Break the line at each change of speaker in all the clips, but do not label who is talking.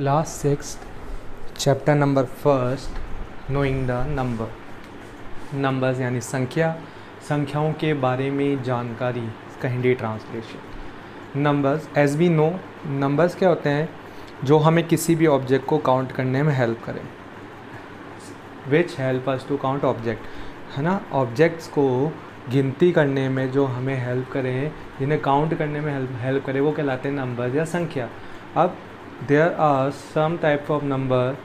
Class six chapter number first knowing the number numbers यानी संख्या, संख्याओं के बारे में जानकारी Hindi translation numbers as we know numbers क्या होते हैं? जो हमें किसी भी ऑब्जेक्ट को काउंट करने में हेल्प करें. Which help us to count object है ना? ऑब्जेक्ट्स को गिनती करने में जो हमें हेल्प करें, जिन्हें काउंट करने में हेल्प हेल्प करें, वो कहलाते हैं नंबर्स या संख्या. अब there are some type of number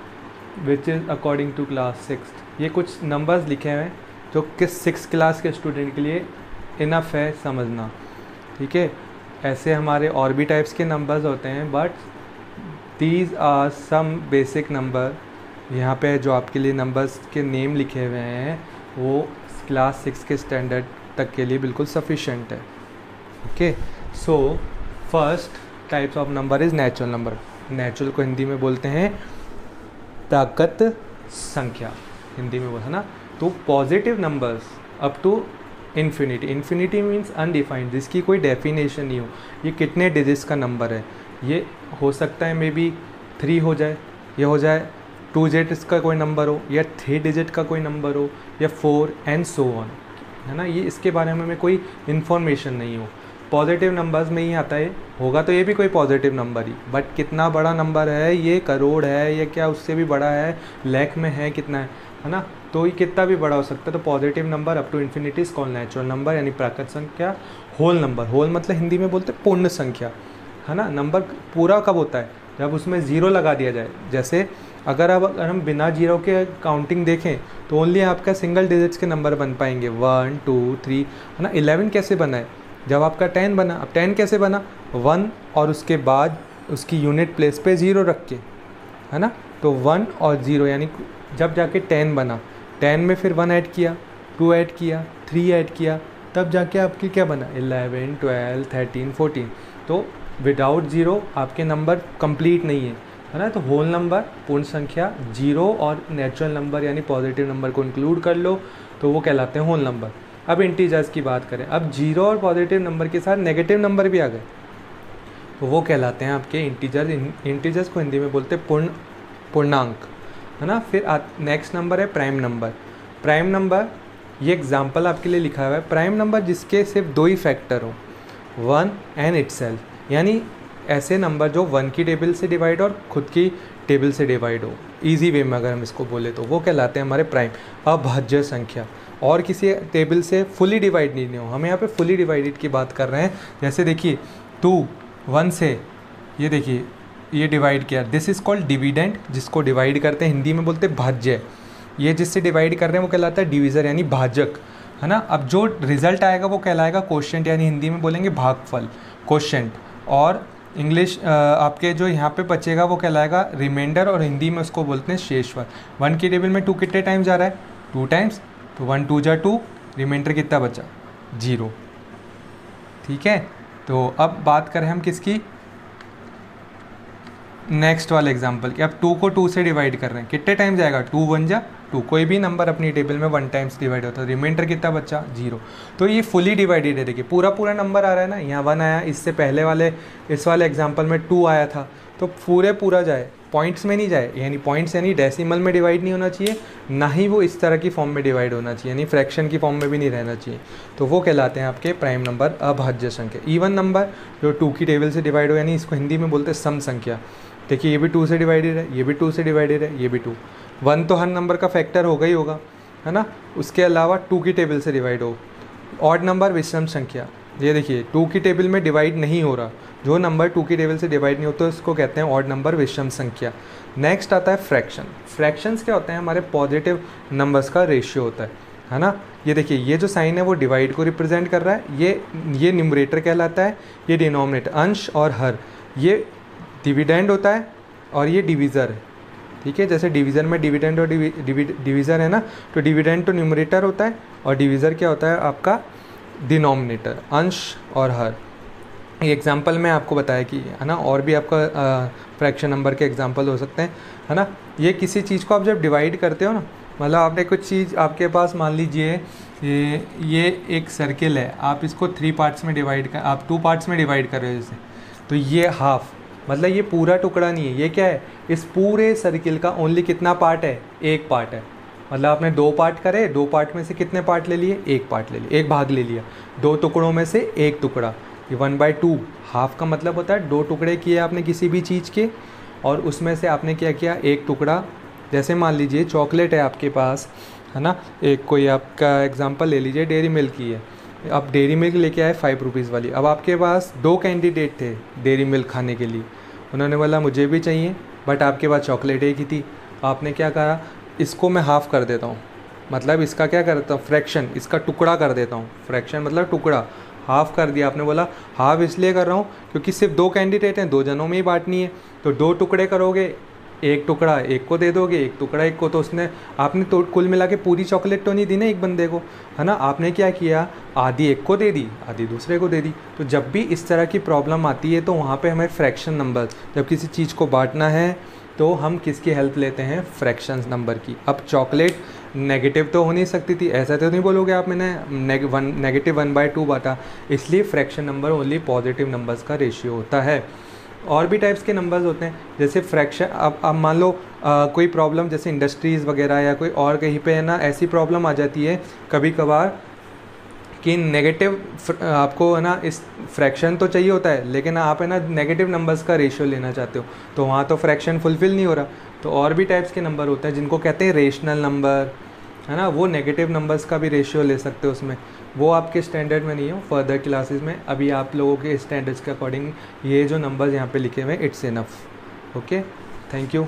which is according to class six ये कुछ नंबर्स लिखे हुए हैं जो किस सिक्स क्लास के स्टूडेंट के लिए इनफ है समझना। ठीक है? ऐसे हमारे और भी टाइप्स के नंबर्स होते हैं but these are some basic number यहाँ पे जो आपके लिए नंबर्स के नेम लिखे हुए हैं, वो क्लास सिक्स के स्टैंडर्ड तक के लिए बिल्कुल सफिशेंट है। Okay so first types of number is natural number natural को हिंदी में बोलते हैं ताकत संख्या। हिंदी में बोलते ना? तो positive numbers up to infinity infinity means undefined जिसकी कोई डेफिनेशन नहीं हो। ये कितने डिजिट्स का नंबर है? ये हो सकता है मे बी थ्री हो जाए, ये हो जाए टू डिजिट्स का कोई नंबर हो, या थ्री डिजिट का कोई नंबर हो, या फोर एंड सो ऑन है ना? ये इसके बारे में हमें कोई इन्फॉर्मेशन नहीं हो। पॉजिटिव नंबर्स में ही आता है। होगा तो ये भी कोई पॉजिटिव नंबर ही। बट कितना बड़ा नंबर है, ये करोड़ है, या क्या उससे भी बड़ा है लैख में है कितना है है ना? तो ये कितना भी बड़ा हो सकता है तो positive number up to infinity is call natural number यानी प्राकृत संख्या होल नंबर होल मतलब हिंदी में बोलते पूर्ण संख्या, है ना? नंबर पूरा कब होता है? जब उसमें ज़ीरो लगा दिया जाए। जैसे अगर अब, अगर हम बिना ज़ीरो के काउंटिंग देखें तो ओनली आपका सिंगल डिजिट्स के नंबर बन पाएँगे। वन टू थ्री है ना? इलेवन कैसे बना है? जब आपका टेन बना, अब टेन कैसे बना? वन और उसके बाद उसकी यूनिट प्लेस पे ज़ीरो रख के, है ना? तो वन और ज़ीरो, यानी जब जाके टेन बना, टेन में फिर वन ऐड किया, टू ऐड किया, थ्री ऐड किया, तब जाके आपकी क्या बना? Eleven, twelve, thirteen, fourteen. तो विदाउट ज़ीरो आपके नंबर कंप्लीट नहीं है है ना? तो होल नंबर, पूर्ण संख्या ज़ीरो और नेचुरल नंबर, यानी पॉजिटिव नंबर को इंक्लूड कर लो तो वो कहलाते हैं होल नंबर। अब इंटीजर्स की बात करें, अब ज़ीरो और पॉजिटिव नंबर के साथ नेगेटिव नंबर भी आ गए। तो वो कहलाते हैं आपके इंटीजर्स इंटीजर्स को हिंदी में बोलते हैं पूर्ण, पूर्णांक, है ना? फिर नेक्स्ट नंबर है प्राइम नंबर प्राइम नंबर ये एग्ज़ाम्पल आपके लिए लिखा हुआ है। प्राइम नंबर जिसके सिर्फ़ दो ही फैक्टर हो वन एंड इट्स यानी ऐसे नंबर जो वन की टेबल से डिवाइड और खुद की टेबल से डिवाइड हो। इजी वे में अगर हम इसको बोले तो। वो कहलाते हैं हमारे प्राइम अभाज्य संख्या। और किसी टेबल से फुली डिवाइड नहीं हो। हम यहाँ पे फुली डिवाइडेड की बात कर रहे हैं। जैसे देखिए टू वन से, ये देखिए, ये डिवाइड किया। दिस इज़ कॉल्ड डिविडेंट जिसको डिवाइड करते हैं। हिंदी में बोलते हैं भाज्य। ये जिससे डिवाइड कर रहे हैं, वो कहलाता है डिविज़र यानी भाजक। है ना? अब जो रिज़ल्ट आएगा, वो कहलाएगा क्वेश्चन यानी हिंदी में बोलेंगे भागफल। क्वेश्चन और इंग्लिश आपके जो यहाँ पे बचेगा, वो कहलाएगा रिमाइंडर और हिंदी में उसको बोलते हैं शेषवर। वन की टेबल में टू कितने टाइम जा रहा है? टू टाइम्स तो वन टू जा टू रिमाइंडर कितना बचा? ज़ीरो ठीक है? तो अब बात करें हम किसकी? नेक्स्ट वाले एग्ज़ाम्पल की। अब टू को टू से डिवाइड कर रहे हैं। कितने टाइम जाएगा? टू वन जा टू कोई भी नंबर अपनी टेबल में वन टाइम्स डिवाइड होता है रिमाइंडर कितना बच्चा ज़ीरो तो ये फुली डिवाइडेड है, देखिए, पूरा पूरा नंबर आ रहा है ना, यहाँ वन आया, इससे पहले वाले, इस वाले एग्ज़ाम्पल में टू आया था तो पूरे पूरा जाए पॉइंट्स में नहीं जाए, यानी पॉइंट्स यानी डेसिमल में डिवाइड नहीं होना चाहिए, ना ही वो इस तरह की फॉर्म में डिवाइड होना चाहिए, यानी फ्रैक्शन की फॉर्म में भी नहीं रहना चाहिए। तो वो कहलाते हैं आपके प्राइम नंबर अभाज्य संख्या। इवन नंबर जो टू की टेबल से डिवाइड हो यानी इसको हिंदी में बोलते हैं सम संख्या देखिए, ये भी टू से डिवाइडेड है, ये भी टू से डिवाइडेड है, ये भी टू वन तो हर नंबर का फैक्टर होगा ही होगा, है ना? उसके अलावा टू की टेबल से डिवाइड हो। ऑड नंबर विषम संख्या। ये देखिए टू की टेबल में डिवाइड नहीं हो रहा। जो नंबर टू की टेबल से डिवाइड नहीं होता, उसको कहते हैं ऑड नंबर विषम संख्या। नेक्स्ट आता है फ्रैक्शन फ्रैक्शंस क्या होते हैं? हमारे पॉजिटिव नंबर्स का रेशियो होता है है ना? ये देखिए, ये जो साइन है, वो डिवाइड को रिप्रेजेंट कर रहा है। ये ये न्यूमरेटर कहलाता है, ये डिनोमिनेटर अंश और हर। ये डिविडेंड होता है और ये डिवीज़र है। ठीक है, जैसे डिवीज़र में डिविडेंड और डिवीज़र है ना तो डिविडेंड तो न्यूमरेटर होता है और डिवीज़र क्या होता है आपका? डिनोमिनेटर अंश और हर। ये एग्ज़ाम्पल मैं आपको बताया कि, है ना, और भी आपका फ्रैक्शन नंबर के एग्ज़ाम्पल हो सकते हैं, है ना? ये किसी चीज़ को आप जब डिवाइड करते हो ना मतलब आपने कुछ चीज़ आपके पास, मान लीजिए, ये ये एक सर्किल है, आप इसको थ्री पार्ट्स में डिवाइड कर, आप टू पार्ट्स में डिवाइड कर रहे हो जैसे तो ये हाफ़ मतलब ये पूरा टुकड़ा नहीं है, ये क्या है? इस पूरे सर्किल का ओनली कितना पार्ट है? एक पार्ट है। मतलब आपने दो पार्ट करे, दो पार्ट में से कितने पार्ट ले लिए? एक पार्ट ले लिया एक भाग ले लिया। दो टुकड़ों में से एक टुकड़ा। ये वन बाई टू हाफ़ का मतलब होता है दो टुकड़े किए आपने किसी भी चीज़ के, और उसमें से आपने क्या किया? एक टुकड़ा। जैसे मान लीजिए चॉकलेट है आपके पास, है ना? एक कोई आपका एग्जांपल ले लीजिए डेरी मिल्क की है। आप डेरी मिल्क लेके आए फाइव रुपीज़ वाली। अब आपके पास दो कैंडिडेट थे डेरी मिल्क खाने के लिए। उन्होंने बोला, मुझे भी चाहिए बट आपके पास चॉकलेट एक ही थी। आपने क्या कहा, इसको मैं हाफ़ कर देता हूँ। मतलब इसका क्या करता हूँ फ्रैक्शन इसका टुकड़ा कर देता हूँ। फ्रैक्शन मतलब टुकड़ा। हाफ़ कर दिया। आपने बोला हाफ़ इसलिए कर रहा हूँ क्योंकि सिर्फ़ दो कैंडिडेट हैं, दो जनों में ही बांटनी है। तो दो टुकड़े करोगे एक टुकड़ा एक को दे दोगे, एक टुकड़ा एक को तो उसने, आपने तो कुल मिला के पूरी चॉकलेट तो नहीं दी ना एक बंदे को, है ना? आपने क्या किया? आधी एक को दे दी, आधी दूसरे को दे दी। तो जब भी इस तरह की प्रॉब्लम आती है तो वहाँ पे हमें फ्रैक्शन नंबर, जब किसी चीज़ को बांटना है तो हम किसकी हेल्प लेते हैं? फ्रैक्शन नंबर की। अब चॉकलेट नेगेटिव तो हो नहीं सकती थी, ऐसा तो नहीं बोलोगे आप मैंने one, negative one by two बांटा। इसलिए fraction number only positive numbers का रेशियो होता है। और भी टाइप्स के नंबर्स होते हैं। जैसे फ्रैक्शन अब अब मान लो आ, कोई प्रॉब्लम जैसे इंडस्ट्रीज़ वगैरह या कोई और कहीं पे है ना ऐसी प्रॉब्लम आ जाती है कभी कभार कि नेगेटिव आपको है ना इस फ्रैक्शन तो चाहिए होता है लेकिन आप है ना नेगेटिव नंबर्स का रेशियो लेना चाहते हो तो वहाँ तो फ्रैक्शन फुलफिल नहीं हो रहा। तो और भी टाइप्स के नंबर होते हैं जिनको कहते हैं रेशनल नंबर है ना वो नेगेटिव नंबर्स का भी रेशियो ले सकते हो उसमें। वो आपके स्टैंडर्ड में नहीं हो फर्दर क्लासेस में। अभी आप लोगों के स्टैंडर्ड्स के अकॉर्डिंग ये जो नंबर्स यहाँ पे लिखे हुए हैं it's enough okay thank you